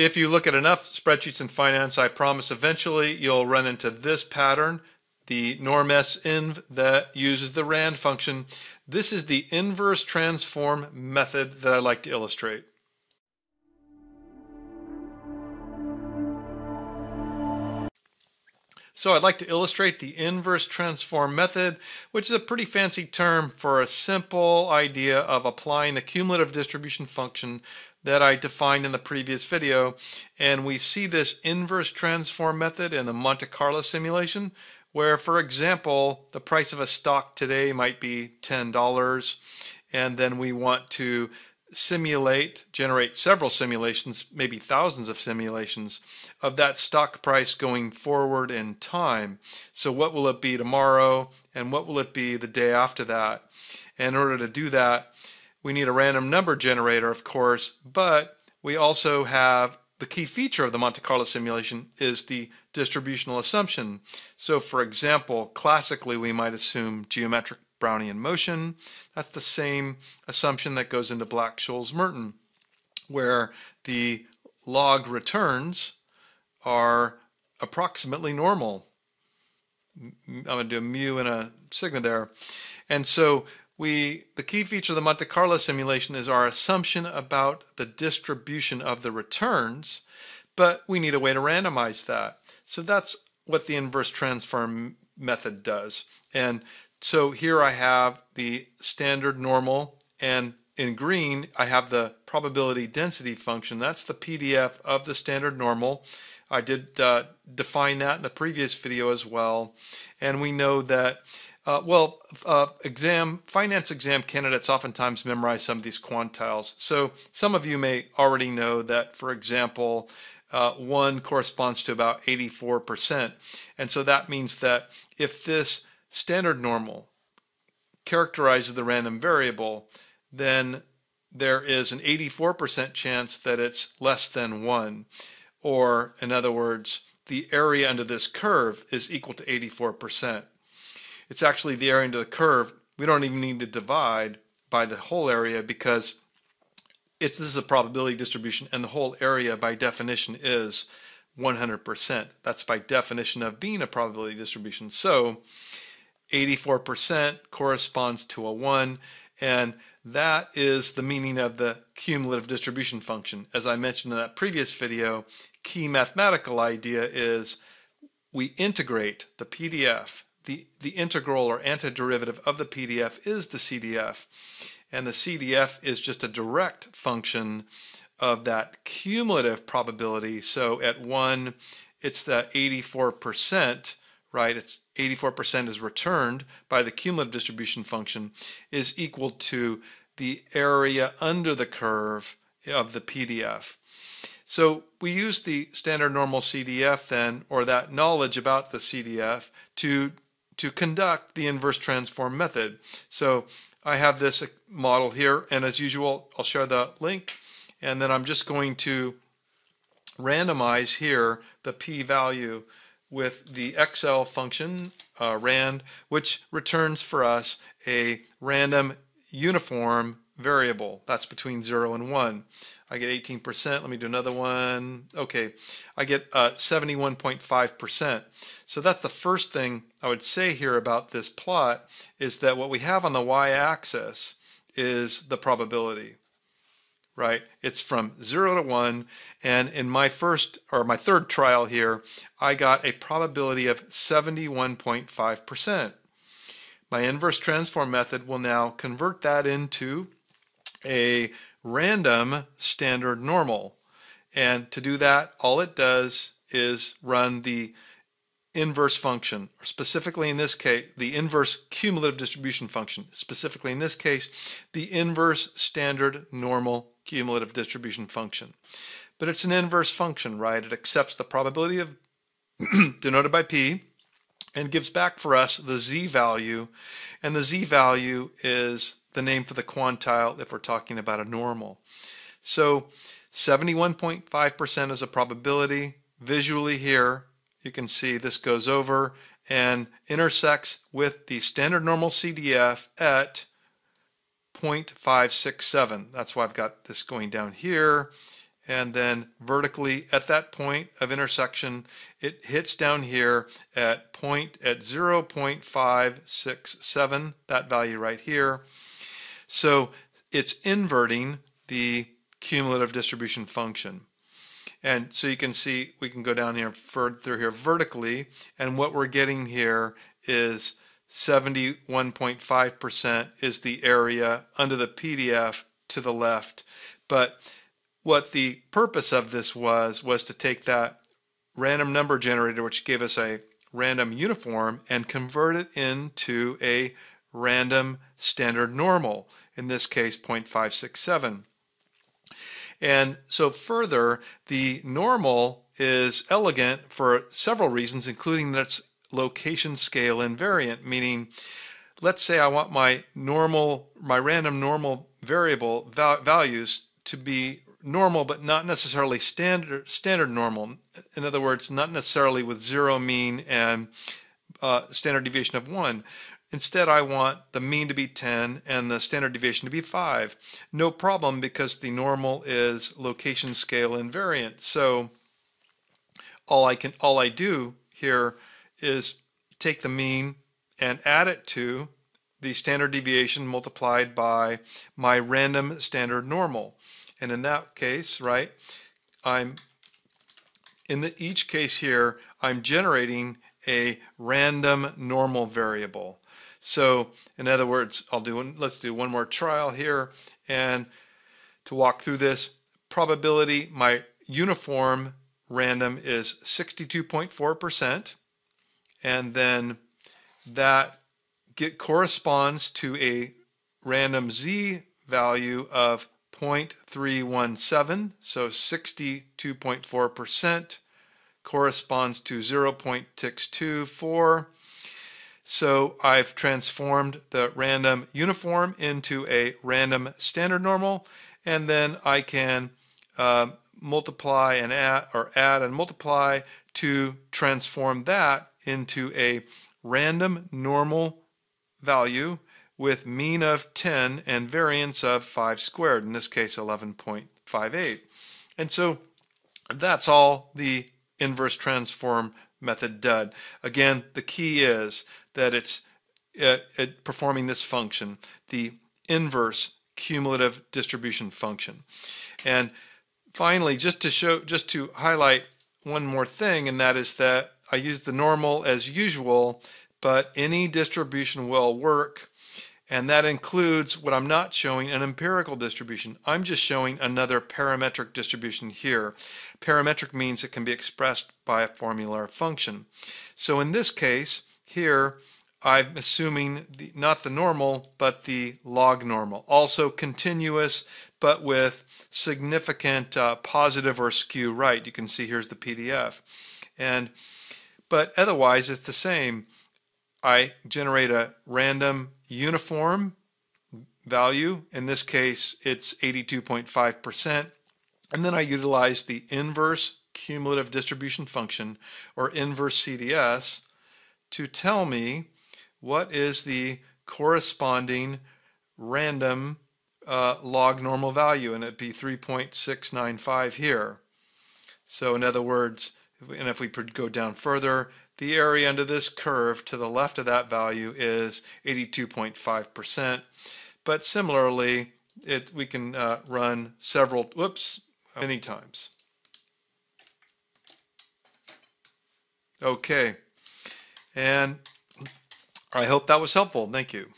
If you look at enough spreadsheets in finance, I promise eventually you'll run into this pattern, the norm S inv that uses the RAND function. This is the inverse transform method that I like to illustrate. So I'd like to illustrate the inverse transform method, which is a pretty fancy term for a simple idea of applying the cumulative distribution function that I defined in the previous video. And we see this inverse transform method in the Monte Carlo simulation, where, for example, the price of a stock today might be $10, and then we want to simulate, generate several simulations, maybe thousands of simulations of that stock price going forward in time. So, what will it be tomorrow, and what will it be the day after that? And in order to do that, we need a random number generator, of course, but we also have the key feature of the Monte Carlo simulation is the distributional assumption. So, for example, classically, we might assume geometric Brownian motion. That's the same assumption that goes into Black-Scholes-Merton, where the log returns are approximately normal. I'm going to do a mu and a sigma there. And so we the key feature of the Monte Carlo simulation is our assumption about the distribution of the returns, but we need a way to randomize that. So that's what the inverse transform method does. And so here I have the standard normal and in green I have the probability density function. That's the PDF of the standard normal. I did uh, define that in the previous video as well. And we know that, uh, well, uh, exam finance exam candidates oftentimes memorize some of these quantiles. So some of you may already know that, for example, uh, 1 corresponds to about 84%. And so that means that if this standard normal characterizes the random variable, then there is an 84% chance that it's less than 1. Or, in other words, the area under this curve is equal to 84%. It's actually the area under the curve. We don't even need to divide by the whole area because it's this is a probability distribution and the whole area by definition is 100%. That's by definition of being a probability distribution. So 84% corresponds to a 1 and that is the meaning of the cumulative distribution function. As I mentioned in that previous video, key mathematical idea is we integrate the PDF. The, the integral or antiderivative of the PDF is the CDF. And the CDF is just a direct function of that cumulative probability. So at 1, it's the 84%, right? It's 84% is returned by the cumulative distribution function is equal to the area under the curve of the PDF. So we use the standard normal CDF then, or that knowledge about the CDF, to, to conduct the inverse transform method. So I have this model here, and as usual, I'll share the link, and then I'm just going to randomize here the p-value with the Excel function, uh, rand, which returns for us a random uniform variable. That's between 0 and 1. I get 18%. Let me do another one. Okay, I get uh, 71.5%. So that's the first thing I would say here about this plot is that what we have on the y-axis is the probability, right? It's from 0 to 1. And in my first or my third trial here, I got a probability of 71.5%. My inverse transform method will now convert that into a random standard normal. And to do that, all it does is run the inverse function, specifically in this case, the inverse cumulative distribution function, specifically in this case, the inverse standard normal cumulative distribution function. But it's an inverse function, right? It accepts the probability of denoted by p and gives back for us the z value. And the z value is the name for the quantile if we're talking about a normal. So 71.5% is a probability. Visually here, you can see this goes over and intersects with the standard normal CDF at 0.567. That's why I've got this going down here and then vertically at that point of intersection, it hits down here at point at 0.567, that value right here. So it's inverting the cumulative distribution function. And so you can see, we can go down here further here vertically, and what we're getting here is 71.5% is the area under the PDF to the left. But what the purpose of this was, was to take that random number generator, which gave us a random uniform, and convert it into a random standard normal, in this case 0.567. And so further, the normal is elegant for several reasons, including that it's location scale invariant, meaning let's say I want my normal, my random normal variable val values to be normal, but not necessarily standard standard normal. In other words, not necessarily with zero mean and uh, standard deviation of one. Instead, I want the mean to be 10 and the standard deviation to be 5. No problem because the normal is location scale invariant. So all I can all I do here is take the mean and add it to the standard deviation multiplied by my random standard normal. And in that case, right, I'm in the, each case here, I'm generating a random normal variable. So in other words, I'll do one, let's do one more trial here. And to walk through this, probability, my uniform random is 62.4%. And then that get, corresponds to a random z value of 0.317, so 62.4% corresponds to 0.624 so I've transformed the random uniform into a random standard normal, and then I can uh, multiply and add, or add and multiply to transform that into a random normal value with mean of 10 and variance of 5 squared, in this case 11.58. And so that's all the inverse transform method did. Again, the key is that it's at, uh, at performing this function, the inverse cumulative distribution function. And finally, just to show, just to highlight one more thing, and that is that I use the normal as usual, but any distribution will work. And that includes what I'm not showing, an empirical distribution. I'm just showing another parametric distribution here. Parametric means it can be expressed by a formula or function. So in this case, here, I'm assuming the, not the normal, but the log normal. Also continuous, but with significant uh, positive or skew right. You can see here's the PDF. And But otherwise, it's the same. I generate a random uniform value. In this case, it's 82.5%. And then I utilize the inverse cumulative distribution function, or inverse CDF, to tell me what is the corresponding random uh, log normal value, and it'd be 3.695 here. So in other words, and if we go down further, the area under this curve to the left of that value is 82.5%. But similarly, it, we can uh, run several, whoops, many times. Okay. And I hope that was helpful. Thank you.